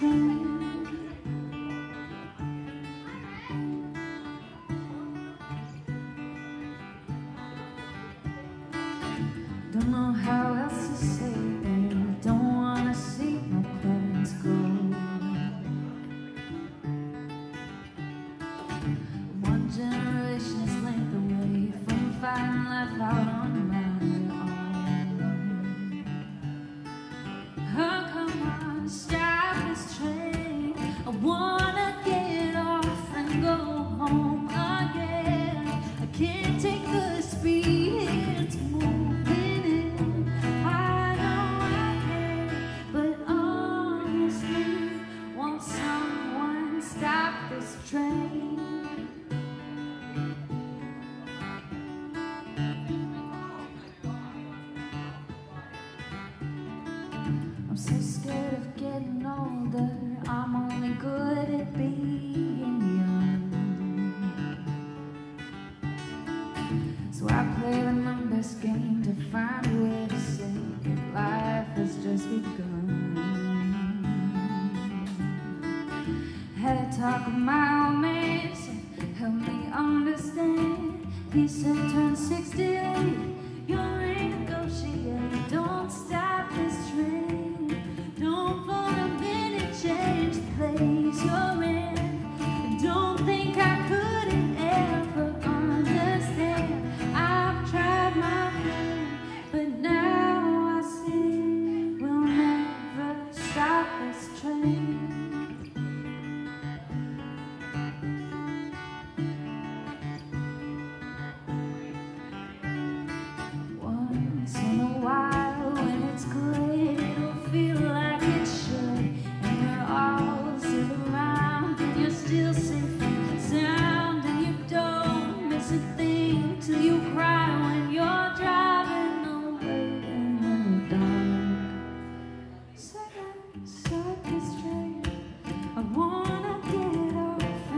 Don't know how else to say this train. I'm so scared of getting older. talk about me. old help me understand. He said, turn 60, you'll renegotiate. Don't stop this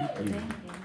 Tá Obrigada.